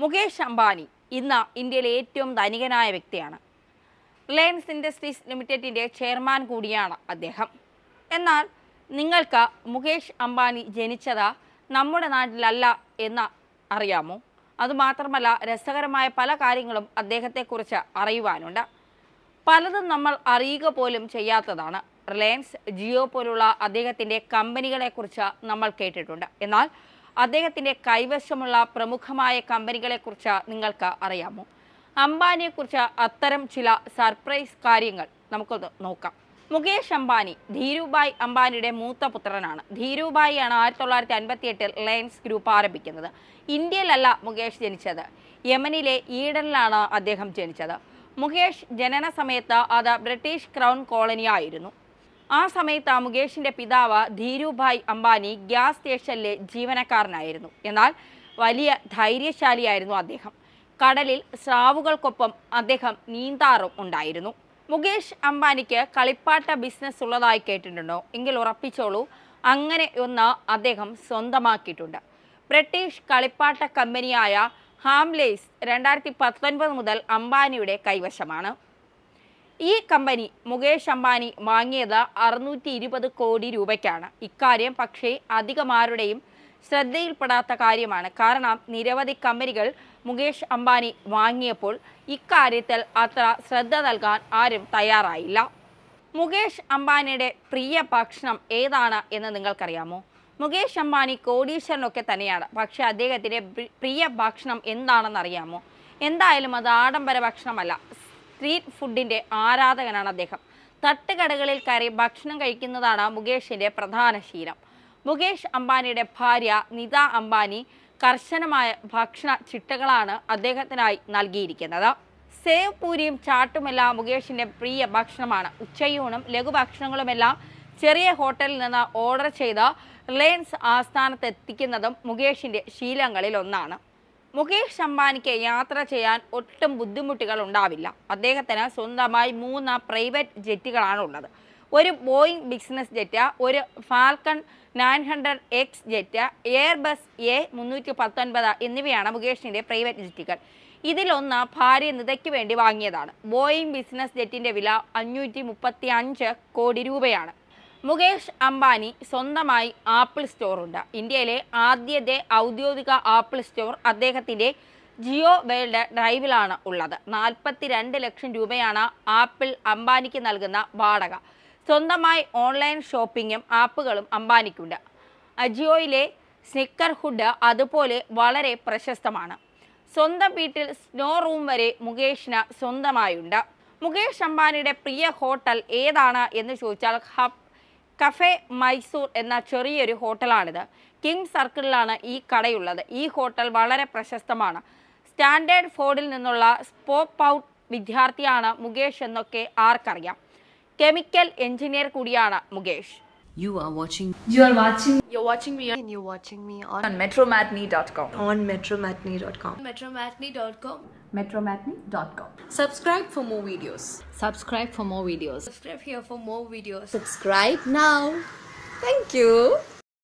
മുകേഷ് അംബാനി ഇന്ന് ഇന്ത്യയിലെ ഏറ്റവും ധനികനായ വ്യക്തിയാണ്. റിലയൻസ് ഇൻഡസ്ട്രീസ് ലിമിറ്റഡിന്റെ ചെയർമാൻ കൂടിയാണ് അദ്ദേഹം. എന്നാൽ നിങ്ങൾക്ക് മുകേഷ് അംബാനി ജനിച്ചത് നമ്മുടെ നാട്ടിലല്ല എന്ന് അറിയാമോ? അതുമാത്രമല്ല രസകരമായ പല കാര്യങ്ങളും അദ്ദേഹത്തെക്കുറിച്ച് അറിയുവാനുണ്ട്. പലതും നമ്മൾ അറിയുക പോലും ചെയ്യാത്തതാണ്. റിലയൻസ് ജിയോ പോലുള്ള അദ്ദേഹത്തിന്റെ കമ്പനികളെക്കുറിച്ച് നമ്മൾ കേട്ടിട്ടുണ്ട്. എന്നാൽ അദ്ദേഹത്തിന്റെ കൈവശമുള്ള പ്രമുഖമായ കമ്പനികളെക്കുറിച്ച് നിങ്ങൾക്ക് അറിയാമോ? അംബാനിയെക്കുറിച്ച് അത്തരം ചില സർപ്രൈസ് കാര്യങ്ങൾ നമുക്കൊന്ന് നോക്കാം. മുകേഷ് അംബാനി ധീരുഭായ് അംബാനിയുടെ മൂത്ത പുത്രനാണ്. ധീരുഭായി ആണ് ആയിരത്തി തൊള്ളായിരത്തി അൻപത്തി എട്ടിൽ റിലയൻസ് ഗ്രൂപ്പ് ആരംഭിക്കുന്നത്. ഇന്ത്യയിലല്ല മുകേഷ് ജനിച്ചത്. യമനിലെ ഈഡനിലാണ് അദ്ദേഹം ജനിച്ചത്. മുകേഷ് ജനന സമയത്ത് അത് ബ്രിട്ടീഷ് ക്രൗൺ കോളനിയായിരുന്നു. ആ സമയത്ത് ആ മുകേഷിന്റെ പിതാവ് ധീരുഭായ് അംബാനി ഗ്യാസ് സ്റ്റേഷനിലെ ജീവനക്കാരനായിരുന്നു. എന്നാൽ വലിയ ധൈര്യശാലിയായിരുന്നു അദ്ദേഹം. കടലിൽ സ്രാവുകൾക്കൊപ്പം അദ്ദേഹം നീന്താറും ഉണ്ടായിരുന്നു. മുകേഷ് അംബാനിക്ക് കളിപ്പാട്ട ബിസിനസ് ഉള്ളതായി കേട്ടിട്ടുണ്ടോ? എങ്കിൽ ഉറപ്പിച്ചോളൂ അങ്ങനെ ഒന്ന് അദ്ദേഹം സ്വന്തമാക്കിയിട്ടുണ്ട്. ബ്രിട്ടീഷ് കളിപ്പാട്ട കമ്പനിയായ ഹാംലേസ് രണ്ടായിരത്തി പത്തൊൻപത് മുതൽ അംബാനിയുടെ കൈവശമാണ്. ഈ കമ്പനി മുകേഷ് അംബാനി വാങ്ങിയത് അറുന്നൂറ്റി ഇരുപത് കോടി രൂപയ്ക്കാണ്. ഇക്കാര്യം പക്ഷേ അധികമാരുടെയും ശ്രദ്ധയിൽപ്പെടാത്ത കാര്യമാണ്. കാരണം നിരവധി കമ്പനികൾ മുകേഷ് അംബാനി വാങ്ങിയപ്പോൾ ഇക്കാര്യത്തിൽ അത്ര ശ്രദ്ധ നൽകാൻ ആരും തയ്യാറായില്ല. മുകേഷ് അംബാനിയുടെ പ്രിയ ഭക്ഷണം ഏതാണ് എന്ന് നിങ്ങൾക്കറിയാമോ? മുകേഷ് അംബാനി കോടീശ്വരനൊക്കെ തന്നെയാണ്. പക്ഷേ അദ്ദേഹത്തിന്റെ പ്രി- പ്രിയ ഭക്ഷണം എന്താണെന്ന് അറിയാമോ എന്തായാലും അത് ആഡംബര ഭക്ഷണമല്ല. സ്ട്രീറ്റ് ഫുഡിന്റെ ആരാധകനാണ് അദ്ദേഹം. തട്ടുകടകളിൽ കയറി ഭക്ഷണം കഴിക്കുന്നതാണ് മുകേഷിന്റെ പ്രധാന ശീലം. മുകേഷ് അംബാനിയുടെ ഭാര്യ നിത അംബാനി കർശനമായ ഭക്ഷണ ചിട്ടകളാണ് അദ്ദേഹത്തിനായി നൽകിയിരിക്കുന്നത്. സേവ് പൂരിയും ചാട്ടുമെല്ലാം മുകേഷിന്റെ പ്രിയ ഭക്ഷണമാണ്. ഉച്ചയൂണും ലഘുഭക്ഷണങ്ങളുമെല്ലാം ചെറിയ ഹോട്ടലിൽ നിന്ന് ഓർഡർ ചെയ്ത് റിലയൻസ് ആസ്ഥാനത്ത് എത്തിക്കുന്നതും മുകേഷിന്റെ ശീലങ്ങളിൽ ഒന്നാണ് മുകേഷ് അംബാനിക്ക് യാത്ര ചെയ്യാൻ ഒട്ടും ബുദ്ധിമുട്ടുകൾ ഉണ്ടാവില്ല അദ്ദേഹത്തിന് സ്വന്തമായി മൂന്ന് പ്രൈവറ്റ് ജെറ്റുകളാണ് ഉള്ളത്. ഒരു ബോയിങ് ബിസിനസ് ജെറ്റ് ഒരു Falcon nine hundred X jet Airbus A മുന്നൂറ്റി പത്തൊൻപത് എന്നിവയാണ് മുകേഷിന്റെ പ്രൈവറ്റ് ജെറ്റുകൾ. ഇതിലൊന്ന് ഭാര്യ നിതയ്ക്ക് വേണ്ടി വാങ്ങിയതാണ്. ബോയിങ് ബിസിനസ് ജെറ്റിന്റെ വില അഞ്ഞൂറ്റി മുപ്പത്തി അഞ്ച് കോടി രൂപയാണ്. മുകേഷ് അംബാനി സ്വന്തമായി ആപ്പിൾ സ്റ്റോറുണ്ട്. ഇന്ത്യയിലെ ആദ്യത്തെ ഔദ്യോഗിക ആപ്പിൾ സ്റ്റോർ അദ്ദേഹത്തിന്റെ ജിയോ വേൾഡ് ഡ്രൈവിലാണ് ഉള്ളത്. നാൽപ്പത്തി രണ്ട് ലക്ഷം രൂപയാണ് ആപ്പിൾ അംബാനിക്ക് നൽകുന്ന വാടക. സ്വന്തമായി ഓൺലൈൻ ഷോപ്പിങ്ങും ആപ്പുകളും അംബാനിക്കുണ്ട്. അജിയോയിലെ സ്നിക്കർ ഹുഡ് അതുപോലെ വളരെ പ്രശസ്തമാണ്. സ്വന്തം വീട്ടിൽ സ്നോ റൂം വരെ മുകേഷിന് സ്വന്തമായുണ്ട്. മുകേഷ് അംബാനിയുടെ പ്രിയ ഹോട്ടൽ ഏതാണ് എന്ന് ചോദിച്ചാൽ ഹബ് കഫേ മൈസൂർ എന്ന ചെറിയൊരു ഹോട്ടലാണിത് കിങ് സർക്കിളിലാണ് ഈ കടയുള്ളത് ഈ ഹോട്ടൽ വളരെ പ്രശസ്തമാണ് സ്റ്റാൻഡേർഡ് ഫോർഡിൽ നിന്നുള്ള സ്പോപ്പ് ഔട്ട് വിദ്യാർത്ഥിയാണ് മുകേഷ് എന്നൊക്കെ ആർക്കറിയാം കെമിക്കൽ എഞ്ചിനീയർ കൂടിയാണ് Mukesh You are watching You are watching You're watching me and you're watching me on, on metromatney.com. on metromatney.com. Metromatney.com. metromatney.com. Subscribe for more videos. subscribe for more videos. Subscribe here for more videos. Subscribe now. Thank you.